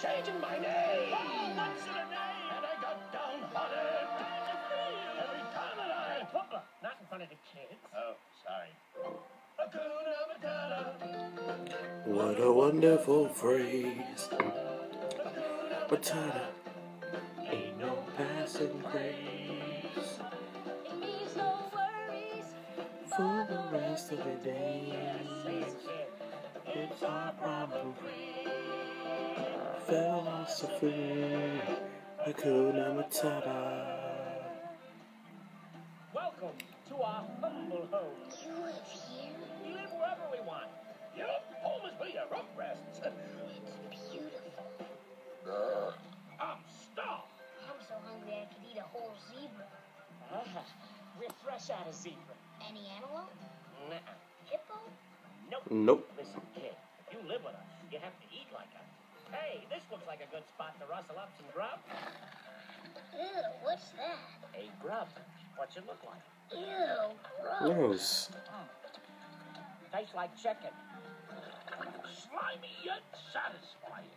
They're changing my name. What's in a name? And I got downhearted. Every time that I... Oh, Papa, not in front of the kids. Oh, sorry. Hakuna Matata. What a wonderful phrase. Matata. Ain't no passing grace. It means no worries. For the rest of the days. Say it, kid. It's our problem free. Philosophy. Hakuna Matata. Welcome to our humble home. You live here? We live wherever we want. Yup, home is where your rump rests. It's beautiful. I'm starved. I'm so hungry I could eat a whole zebra. Ah, we're fresh out of zebra. Any antelope? Nuh-uh. Hippo? Nope. Nope. Listen, kid, you live with us, you have to eat like us. Hey, this looks like a good spot to rustle up some grub. Ew, what's that? A grub. What's it look like? Ew, gross. Gross. Tastes like chicken. Slimy yet satisfying.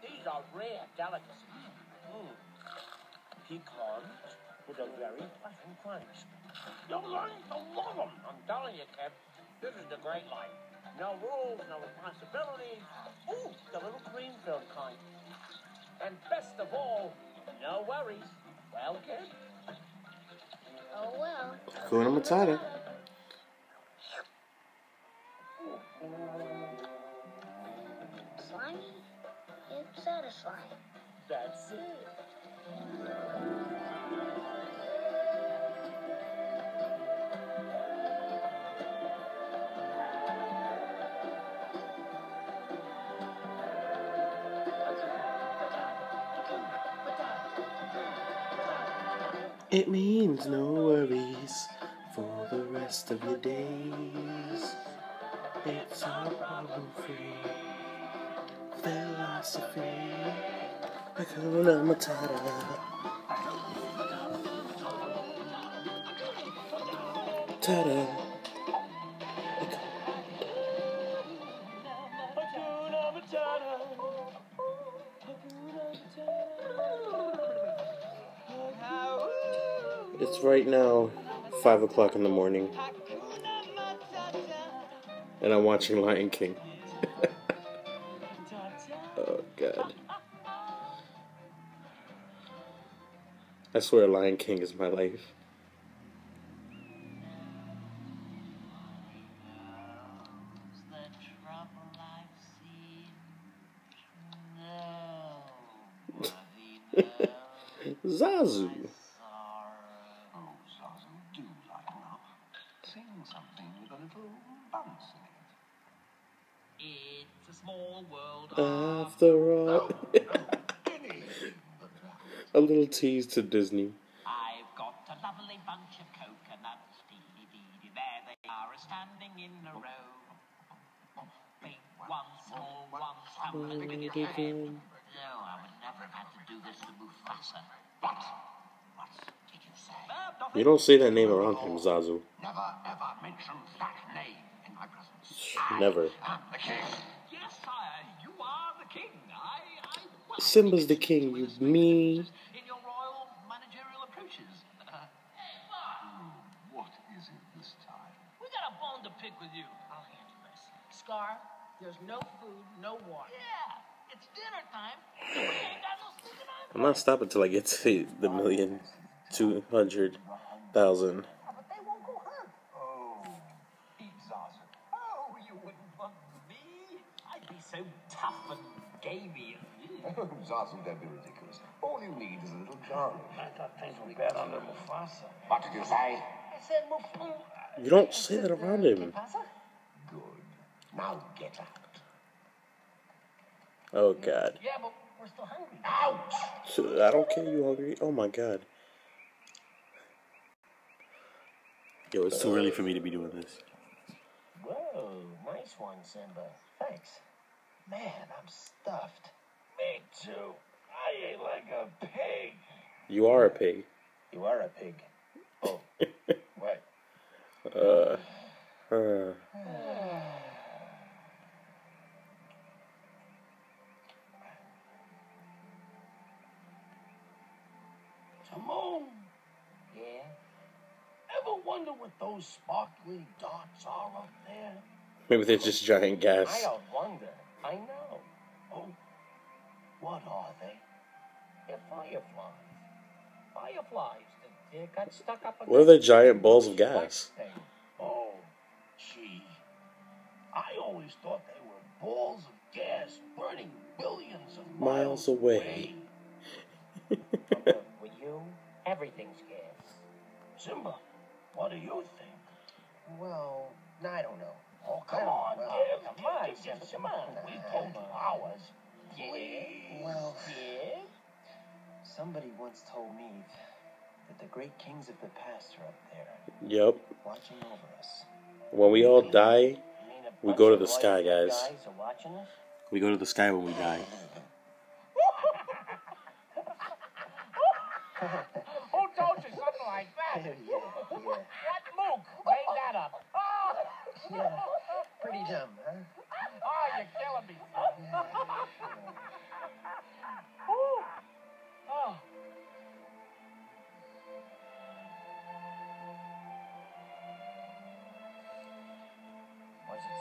These are rare delicacies. Mm. Pecans with a very pleasant crunch. You're learning to love them. I'm telling you, kid, this is the great life. No rules, no responsibilities. Ooh, the little cream-filled kind. And best of all, no worries. Well, kid, Oh well. Hakuna Matata. Slimy yet satisfying. that's it. It means no worries for the rest of your days. It's our problem free philosophy. Tada. Right now five o'clock in the morning, and I'm watching Lion King. oh God! I swear, Lion King is my life. Zazu. Oh, Zazu, do lighten up. Sing something with a little bounce in it. It's a small world. After all, Guinea. a little tease to Disney. I've got a lovely bunch of coconuts. Dee dee dee, there they are, standing in a row. Big one, small one, some bigger than your hand. No, I would never have had to do this to Mufasa. What? What did you say? You don't say that name around him, Zazu. Never ever mention that name in my presence. Never. I'm the king. Yes, sire, you are the king. I, I Simba's the king, you mean. in your royal managerial approaches. Uh, What is it this time? we got a bone to pick with you. I'll handle this. Scar, there's no food, no water. Yeah, it's dinner time. We ain't got no I'm not stopping till I get to the million, two hundred thousand. Oh, Zazu, don't be ridiculous. All you need is a little charming. I thought things were bad under Mufasa. What did you say? I said, Mufasa. You don't say that around him. Good. Now get out. Oh God. Yeah, but we're still hungry. Out! I don't care. You hungry? Oh my God. Yo, it's too early for me to be doing this. Whoa, nice one, Simba. Thanks. Man, I'm stuffed too. I ate like a pig. You are a pig. You are a pig. Oh, what? Uh, uh. Timon. Yeah. Ever wonder what those sparkly dots are up there? Maybe they're just giant gas. I don't wonder. I know. What are they? They're fireflies. Fireflies that they got stuck up What are they? giant balls of gas? Oh, gee. I always thought they were balls of gas burning billions of Miles miles, away. But with you, everything's gas. Simba, what do you think? Well, I don't know. Oh, come on, well, give, come give, on, give, Simba, give, come on. We told you ours. Yeah. Well, Yeah? somebody once told me that the great kings of the past are up there, Yep. watching over us. When we all die, You mean a We go to the sky, guys. guys are watching us? we go to the sky when we die. Who told you something like that? yeah, yeah. What mook made that up? Oh, Yeah, pretty dumb,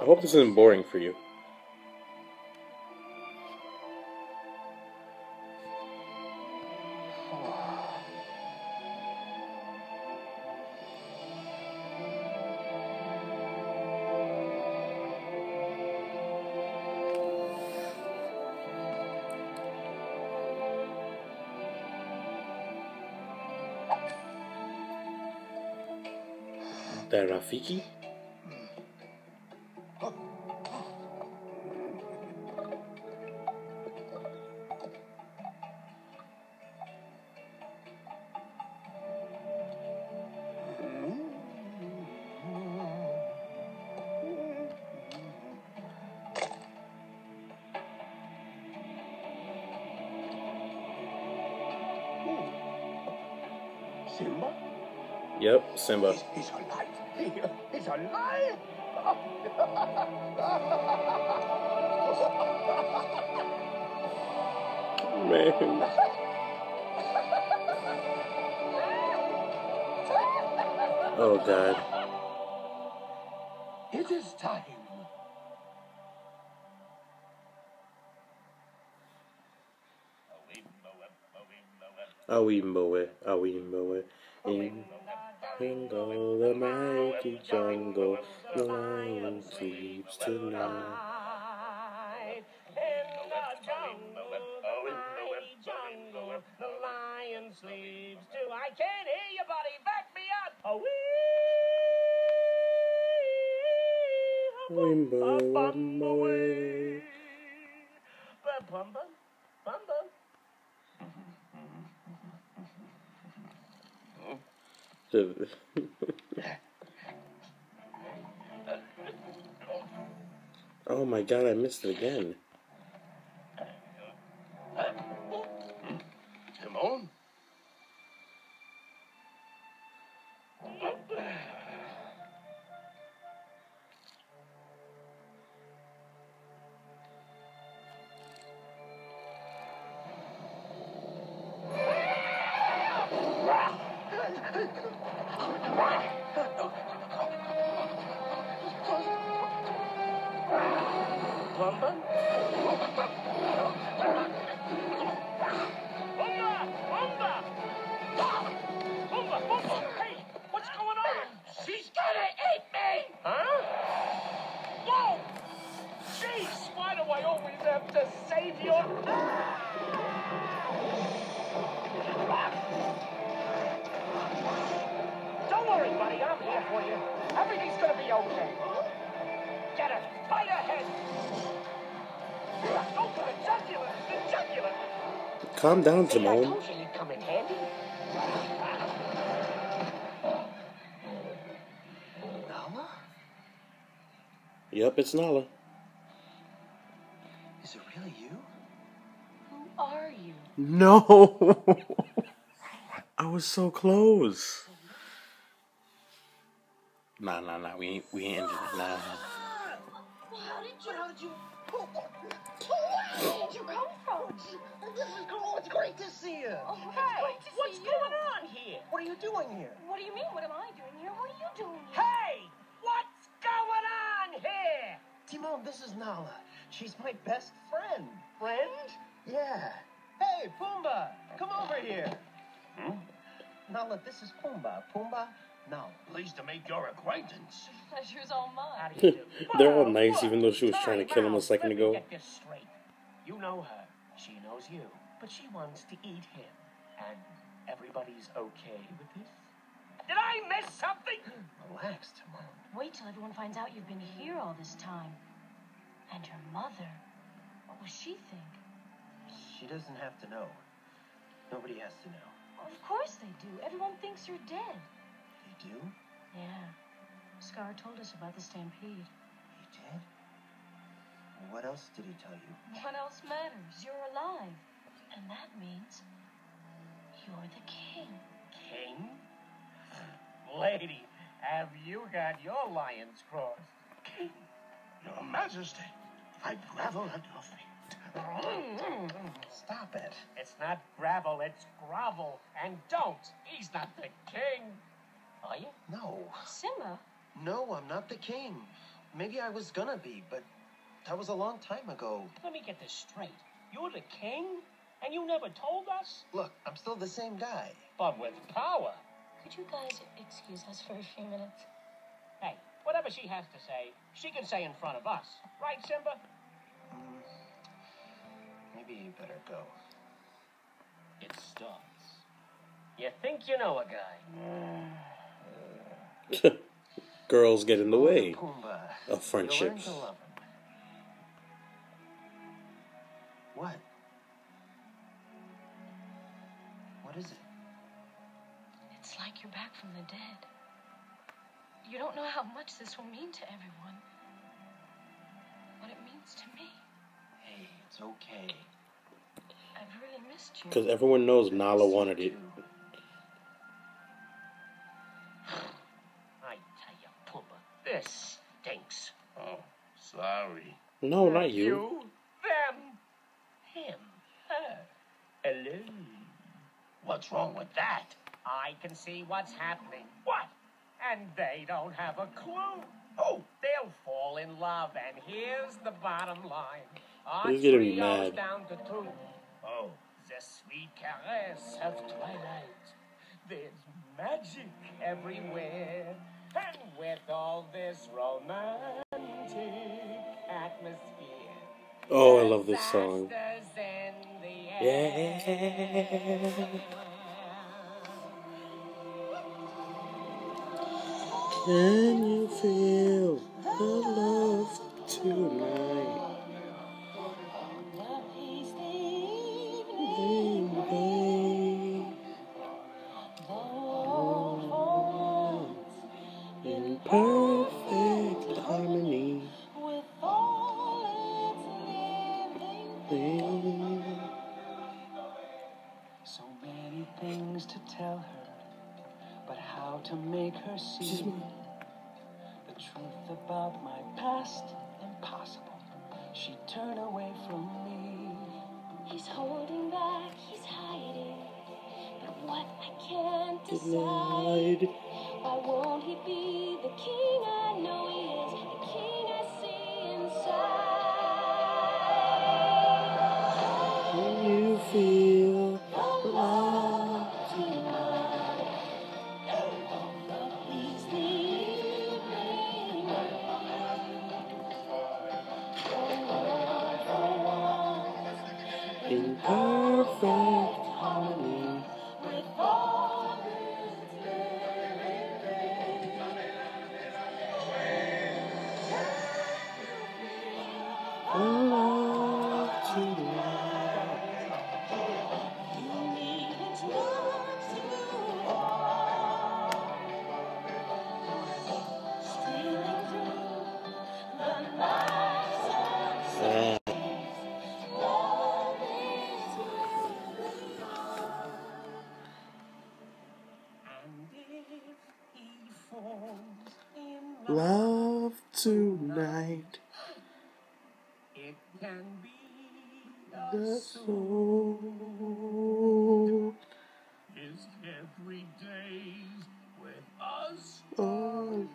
I hope this isn't boring for you. Rafiki? Simba. He's, he's alive. He, he's alive. Man. Oh god. It is time. Awi moe, awi In the mighty jungle, the lion sleeps tonight. In the jungle, the mighty jungle, the lion sleeps too. I can't hear you, buddy. Back me up. Oh, Wimbo, wimbo, Bum, The- oh my god, I missed it again. Bum, Calm down, See, Simone. told you you'd come in handy. Nala? Yep, it's Nala. Is it really you? Who are you? No! I was so close. Nah, nah, nah. We ain't, we ain't ended it. Nah. How did you? How did you... Where did you come from? This is cool. It's great to see you. Oh, Hey, it's great to what's see going you. on here? What are you doing here? What do you mean? What am I doing here? What are you doing here? Hey, what's going on here? Timon, this is Nala. She's my best friend. Friend? Yeah. Hey, Pumbaa, come over here. Hmm? Nala, this is Pumbaa. Pumbaa, now, Pleased to make your acquaintance. Pleasure's all How mine. do you do? They're all nice, even though she was trying to kill him a second out. Let me ago. Get this straight. You know her. She knows you. But she wants to eat him. And everybody's okay with this? Did I miss something? Relax, Timon. Wait till everyone finds out you've been here all this time. And your mother. What will she think? She doesn't have to know. Nobody has to know. Of course they do. Everyone thinks you're dead. They do? Yeah. Scar told us about the stampede. He did? What else did he tell you? What else matters? You're alive. And that means you're the king. King? Lady, have you got your lions crossed? King, your majesty, I gravel at your feet. Mm-hmm. Stop it. It's not gravel, it's grovel. And don't. He's not the king. Are you? No. Simba? No, I'm not the king. Maybe I was gonna be, but that was a long time ago. Let me get this straight. You're the king? And you never told us? Look, I'm still the same guy. But with power. Could you guys excuse us for a few minutes? Hey, whatever she has to say, she can say in front of us. Right, Simba? Mm, maybe you better go. It starts. You think you know a guy? Girls get in the way Pumbaa. of You'll from the dead. You don't know how much this will mean to everyone. What it means to me. Hey, it's okay. I've really missed you. Because everyone knows Nala wanted it. I tell you, Pumbaa, this stinks. Oh, sorry. No, not you. You, them, him, her, alone. What's wrong with that? I can see what's happening. What? And they don't have a clue. Oh, They'll fall in love, and here's the bottom line. Our He's getting trio's mad. down to two. oh. The sweet caress of twilight. There's magic everywhere. And with all this romantic atmosphere. Oh, I love this song. Yeah. Can you feel the love tonight? Can be The soul. Is every day's with us. Oh,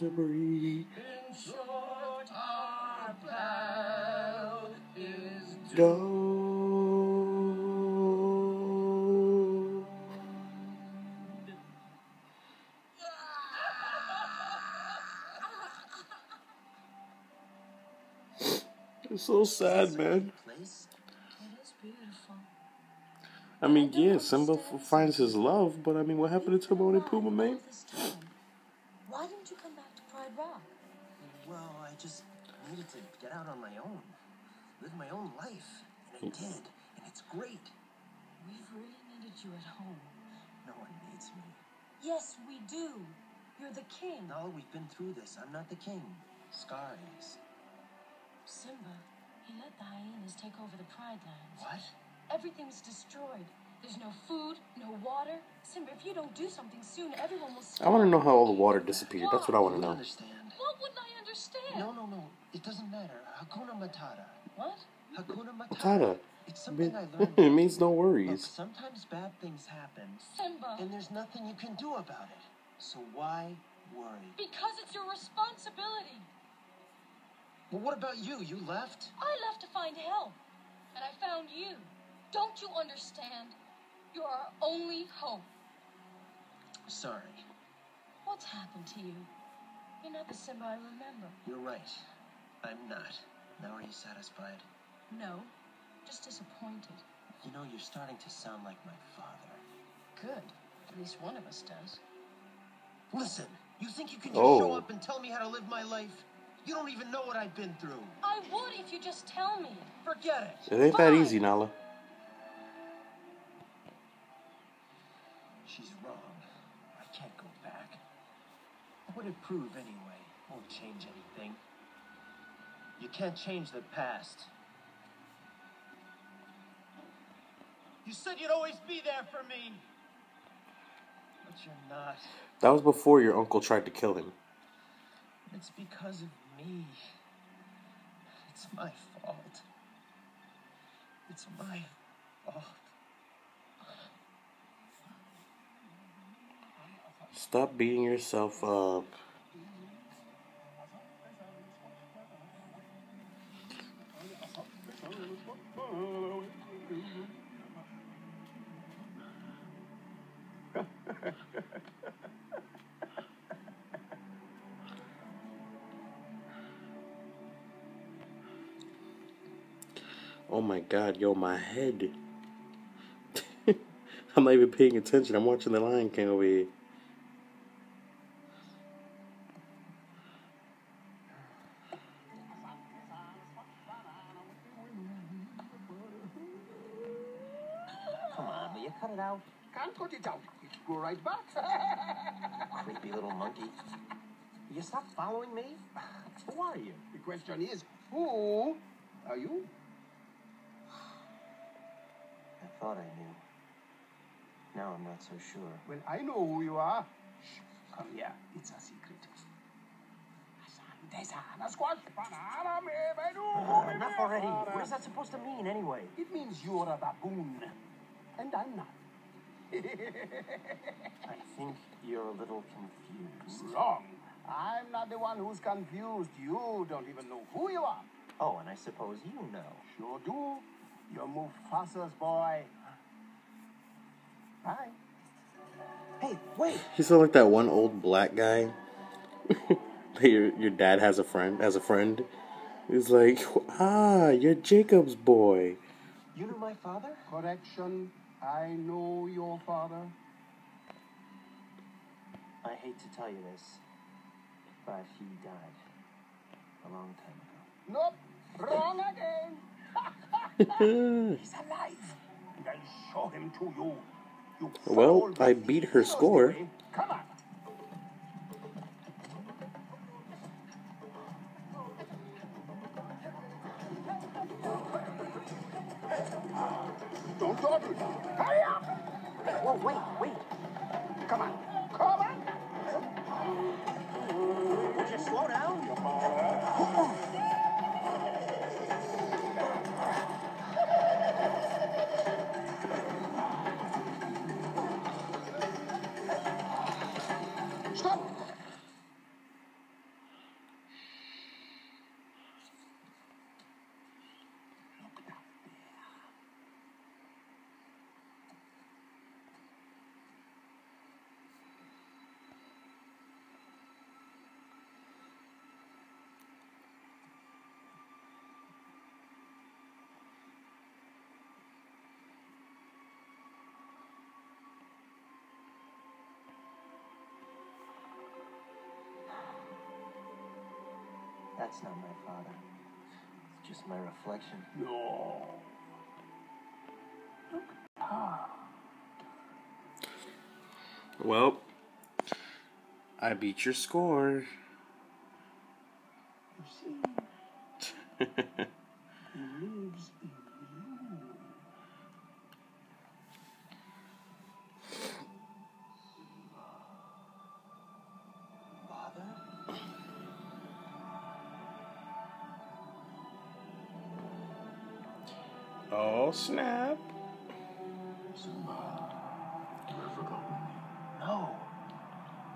memory. In short, our pal is Go. It's so sad, man. place. It is beautiful. I mean, yeah, Simba f- finds his love, but I mean, what happened to Timon and Pumbaa, man? All this time. Why didn't you come back to Pride Rock? Well, I just needed to get out on my own, live my own life, and I did, and it's great. We've really needed you at home. No one needs me. Yes, we do. You're the king. No, we've been through this. I'm not the king. Scar is. Simba, he let the hyenas take over the Pride Lands. What? Everything's destroyed. There's no food, no water. Simba, if you don't do something soon, everyone will starve. I want to know how all the water disappeared. That's what I want to You know. understand? What wouldn't I understand? No, no, no. It doesn't matter. Hakuna Matata. What? Hakuna Matata. Matata. It's It something I learned. it means no Look, worries. sometimes bad things happen, Simba, and there's nothing you can do about it. So why worry? because it's your responsibility. Well, what about you? You left? I left to find help, and I found you. Don't you understand? You're our only hope. Sorry. What's happened to you? You're not the Simba I remember. You're right. I'm not. Now are you satisfied? No, just disappointed. You know, you're starting to sound like my father. Good. At least one of us does. Listen, you think you can just Oh. show up and tell me how to live my life? You don't even know what I've been through. I would if you just tell me. Forget it. It ain't that easy, Nala. She's wrong. I can't go back. What would it prove anyway? Won't change anything. You can't change the past. You said you'd always be there for me. But you're not. That was before your uncle tried to kill him. It's because of me. It's my fault. It's my fault. Stop beating yourself up. My god, yo, my head. I'm not even paying attention. I'm watching the Lion King over here. Come on, will you cut it out? Can't cut it out. It go right back. Creepy little monkey. You stop following me? Who are you? the question is, who are you? Thought I knew. Now I'm not so sure. Well, I know who you are. Shh, oh, come here. It's a secret. Asante squash uh, banana me Oh, enough already. What is that supposed to mean anyway? It means you're a baboon. And I'm not. I think you're a little confused. Wrong. I'm not the one who's confused. You don't even know who you are. Oh, and I suppose you know. Sure do. You're Mufasa's boy. Bye. Hey, wait! He's not like that one old black guy. your your dad has a friend as a friend. He's like, ah, you're Jacob's boy. You know my father? Correction. I know your father. I hate to tell you this, but he died a long time ago. Nope. Wrong again. He's alive. And I'll show him to you. You Well. I beat her He knows the score. Come on. That's not my father. It's just my reflection. No. Look, Pa. Well, I beat your score. You see, he lives in snap. Simba, you have forgotten me. No.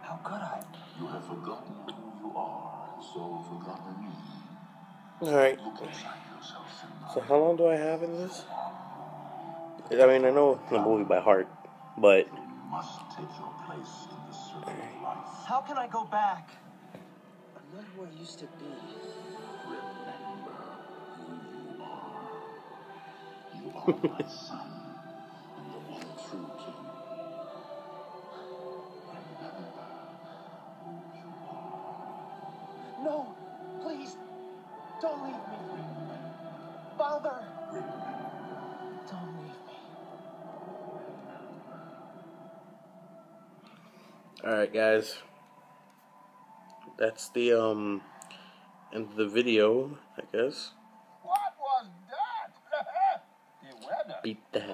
How could I? You have forgotten who you are, and so forgotten me. Alright, Look inside yourself, Simba. so how long do I have in this? I mean, I know the movie by heart, but You must take your place in the circle of life. How can I go back? I'm not who I used to be. No, please, don't leave me. Father! Don't leave me. Alright, guys. That's the, um, end of the video, I guess. The. Beat that.